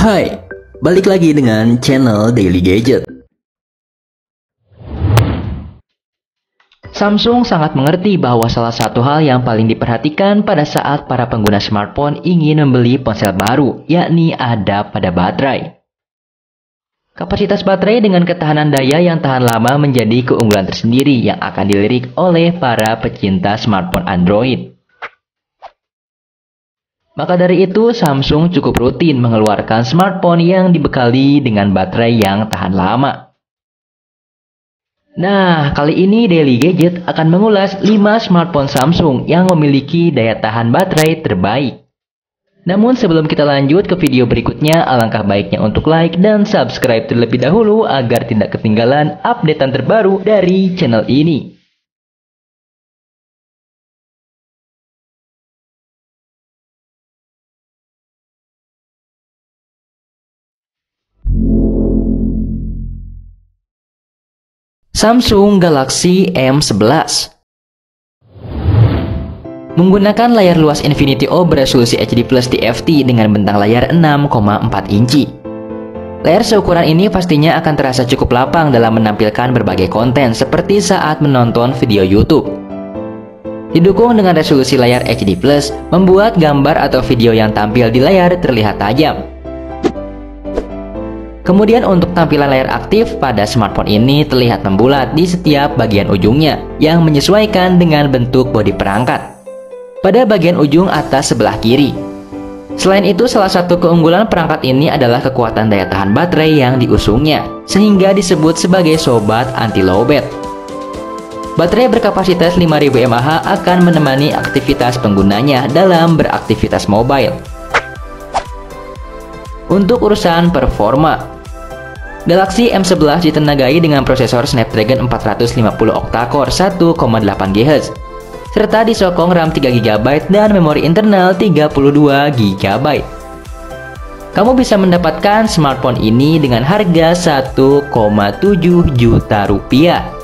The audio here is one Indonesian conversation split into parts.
Hai, balik lagi dengan channel Daily Gadget. Samsung sangat mengerti bahwa salah satu hal yang paling diperhatikan pada saat para pengguna smartphone ingin membeli ponsel baru, yakni ada pada baterai. Kapasitas baterai dengan ketahanan daya yang tahan lama menjadi keunggulan tersendiri yang akan dilirik oleh para pecinta smartphone Android. Maka dari itu, Samsung cukup rutin mengeluarkan smartphone yang dibekali dengan baterai yang tahan lama. Nah, kali ini Daily Gadget akan mengulas 5 smartphone Samsung yang memiliki daya tahan baterai terbaik. Namun sebelum kita lanjut ke video berikutnya, alangkah baiknya untuk like dan subscribe terlebih dahulu agar tidak ketinggalan updatean terbaru dari channel ini. Samsung Galaxy M11 Menggunakan layar luas Infinity O beresolusi HD Plus TFT dengan bentang layar 6,4 inci. Layar seukuran ini pastinya akan terasa cukup lapang dalam menampilkan berbagai konten seperti saat menonton video YouTube. Didukung dengan resolusi layar HD membuat gambar atau video yang tampil di layar terlihat tajam. Kemudian untuk tampilan layar aktif pada smartphone ini terlihat membulat di setiap bagian ujungnya yang menyesuaikan dengan bentuk bodi perangkat. Pada bagian ujung atas sebelah kiri. Selain itu, salah satu keunggulan perangkat ini adalah kekuatan daya tahan baterai yang diusungnya, sehingga disebut sebagai sobat anti lowbat. Baterai berkapasitas 5000 mAh akan menemani aktivitas penggunanya dalam beraktivitas mobile. Untuk urusan performa, Galaxy M11 ditenagai dengan prosesor Snapdragon 450 octa-core 1,8 GHz serta disokong RAM 3GB dan memori internal 32 GB. Kamu bisa mendapatkan smartphone ini dengan harga 1,7 juta rupiah.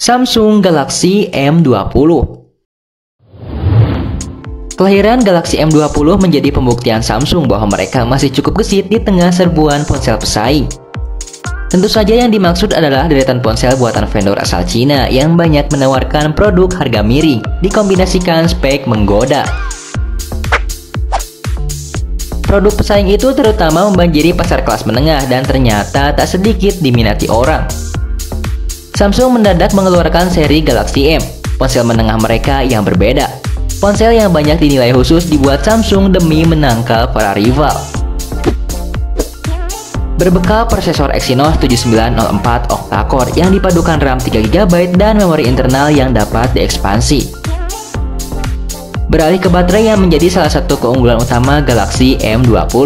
Samsung Galaxy M20 Kelahiran Galaxy M20 menjadi pembuktian Samsung bahwa mereka masih cukup gesit di tengah serbuan ponsel pesaing. Tentu saja yang dimaksud adalah deretan ponsel buatan vendor asal Cina yang banyak menawarkan produk harga miring dikombinasikan spek menggoda. Produk pesaing itu terutama membanjiri pasar kelas menengah dan ternyata tak sedikit diminati orang. Samsung mendadak mengeluarkan seri Galaxy M, ponsel menengah mereka yang berbeda. Ponsel yang banyak dinilai khusus dibuat Samsung demi menangkal para rival. Berbekal prosesor Exynos 7904 octa-core yang dipadukan RAM 3GB dan memori internal yang dapat diekspansi. Beralih ke baterai yang menjadi salah satu keunggulan utama Galaxy M20,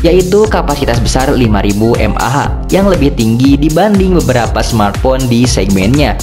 yaitu kapasitas besar 5000 mAh yang lebih tinggi dibanding beberapa smartphone di segmennya.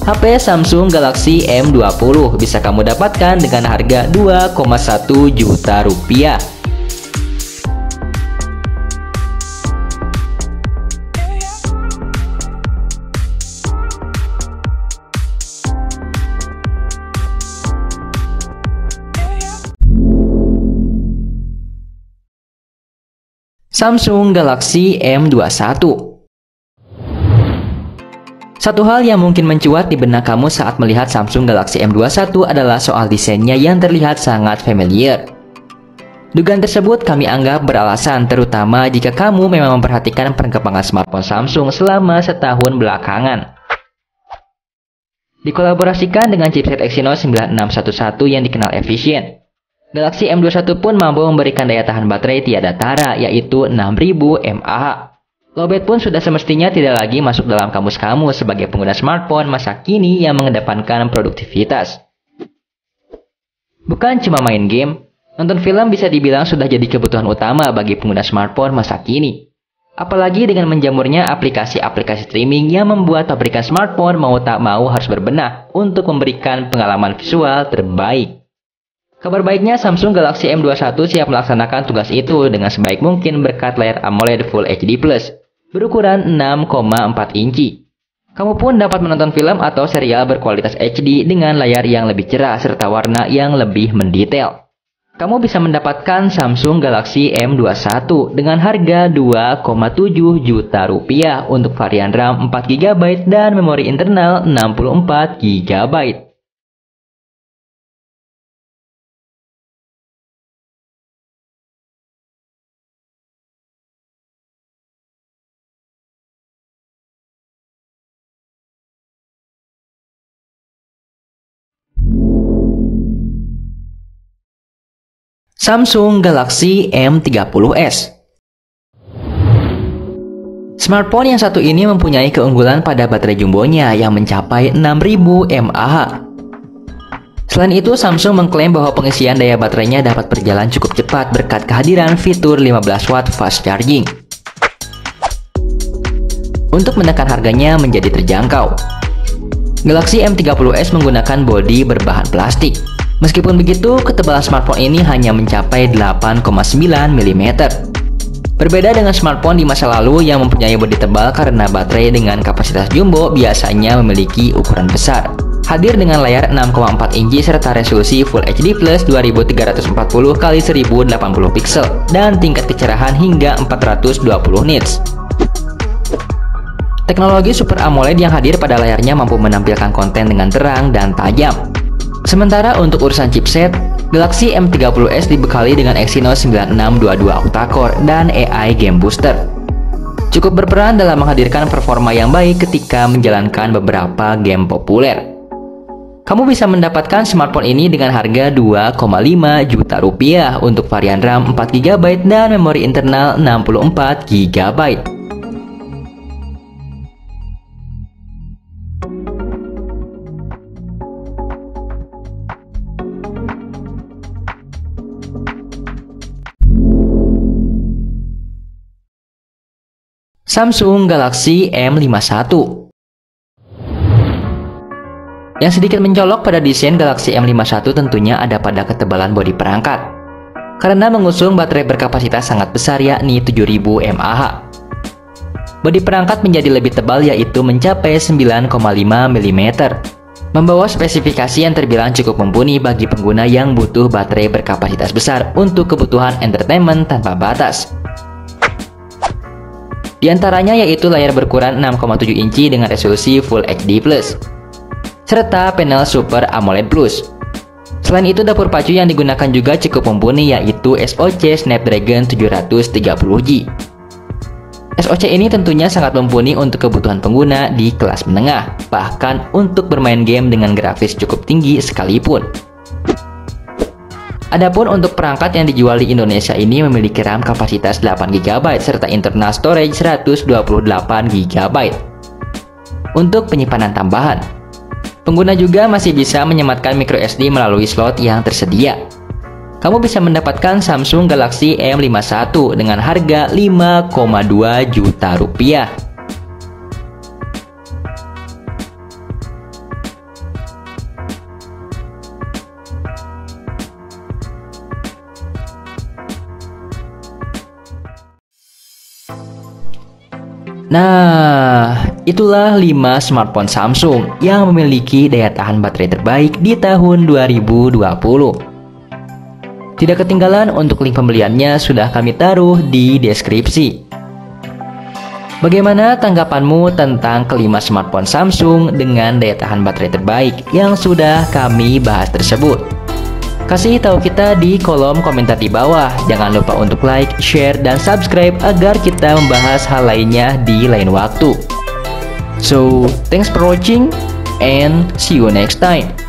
HP Samsung Galaxy M20 bisa kamu dapatkan dengan harga 2,1 juta rupiah. Samsung Galaxy M21 satu hal yang mungkin mencuat di benak kamu saat melihat Samsung Galaxy M21 adalah soal desainnya yang terlihat sangat familiar. Dugaan tersebut kami anggap beralasan terutama jika kamu memang memperhatikan perkembangan smartphone Samsung selama setahun belakangan. Dikolaborasikan dengan chipset Exynos 9611 yang dikenal efisien. Galaxy M21 pun mampu memberikan daya tahan baterai tiada tara yaitu 6000 mAh. Lowbat pun sudah semestinya tidak lagi masuk dalam kamus kamu sebagai pengguna smartphone masa kini yang mengedepankan produktivitas. Bukan cuma main game, nonton film bisa dibilang sudah jadi kebutuhan utama bagi pengguna smartphone masa kini. Apalagi dengan menjamurnya aplikasi-aplikasi streaming yang membuat pabrikan smartphone mau tak mau harus berbenah untuk memberikan pengalaman visual terbaik. Kabar baiknya Samsung Galaxy M21 siap melaksanakan tugas itu dengan sebaik mungkin berkat layar AMOLED Full HD+, berukuran 6,4 inci. Kamu pun dapat menonton film atau serial berkualitas HD dengan layar yang lebih cerah serta warna yang lebih mendetail. Kamu bisa mendapatkan Samsung Galaxy M21 dengan harga 2,7 juta rupiah untuk varian RAM 4GB dan memori internal 64GB. Samsung Galaxy M30s Smartphone yang satu ini mempunyai keunggulan pada baterai jumbonya yang mencapai 6000 mAh. Selain itu, Samsung mengklaim bahwa pengisian daya baterainya dapat berjalan cukup cepat berkat kehadiran fitur 15 watt fast charging. Untuk menekan harganya menjadi terjangkau, Galaxy M30s menggunakan bodi berbahan plastik Meskipun begitu, ketebalan smartphone ini hanya mencapai 8,9 mm. Berbeda dengan smartphone di masa lalu yang mempunyai bodi tebal karena baterai dengan kapasitas jumbo biasanya memiliki ukuran besar. Hadir dengan layar 6,4 inci serta resolusi Full HD Plus 2340 x 1080 pixel dan tingkat kecerahan hingga 420 nits. Teknologi Super AMOLED yang hadir pada layarnya mampu menampilkan konten dengan terang dan tajam, Sementara untuk urusan chipset, Galaxy M30s dibekali dengan Exynos 9622 octa-core dan AI Game Booster. Cukup berperan dalam menghadirkan performa yang baik ketika menjalankan beberapa game populer. Kamu bisa mendapatkan smartphone ini dengan harga 2,5 juta rupiah untuk varian RAM 4GB dan memori internal 64GB. Samsung Galaxy M51 Yang sedikit mencolok pada desain Galaxy M51 tentunya ada pada ketebalan bodi perangkat karena mengusung baterai berkapasitas sangat besar yakni 7000 mAh. Bodi perangkat menjadi lebih tebal yaitu mencapai 9,5 mm. Membawa spesifikasi yang terbilang cukup mumpuni bagi pengguna yang butuh baterai berkapasitas besar untuk kebutuhan entertainment tanpa batas. Di antaranya yaitu layar berukuran 6,7 inci dengan resolusi Full HD+, serta panel Super AMOLED Plus. Selain itu, dapur pacu yang digunakan juga cukup mumpuni yaitu SoC Snapdragon 730G. SoC ini tentunya sangat mumpuni untuk kebutuhan pengguna di kelas menengah, bahkan untuk bermain game dengan grafis cukup tinggi sekalipun. Adapun untuk perangkat yang dijual di Indonesia ini memiliki RAM kapasitas 8GB serta internal storage 128GB. Untuk penyimpanan tambahan, pengguna juga masih bisa menyematkan microSD melalui slot yang tersedia. Kamu bisa mendapatkan Samsung Galaxy M51 dengan harga 5,2 juta rupiah. Nah, itulah 5 smartphone Samsung yang memiliki daya tahan baterai terbaik di tahun 2020. Tidak ketinggalan untuk link pembeliannya sudah kami taruh di deskripsi. Bagaimana tanggapanmu tentang kelima smartphone Samsung dengan daya tahan baterai terbaik yang sudah kami bahas tersebut? Kasih tahu kita di kolom komentar di bawah. Jangan lupa untuk like, share, dan subscribe agar kita membahas hal lainnya di lain waktu. So, thanks for watching and see you next time.